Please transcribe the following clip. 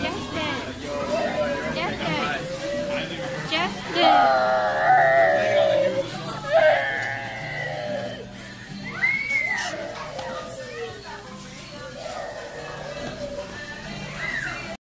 Justin. Justin. Justin.